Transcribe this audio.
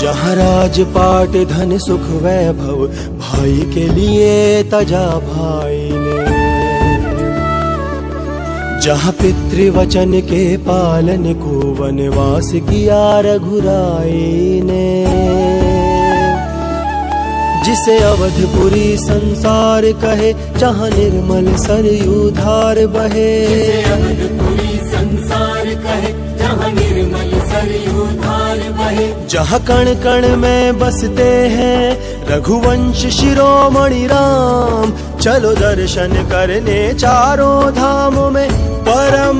जहाँ राजपाट धन सुख वैभव भाई के लिए तजा भाई ने। जहाँ पितृवचन के पालन को वनवास किया रघुराई ने। जिसे अवधपुरी संसार कहे, जहाँ निर्मल सरयू धार बहे। बहे जहाँ कण कण में बसते हैं, रघुवंश शिरोमणि राम। चलो दर्शन करने चारों धामों में, परम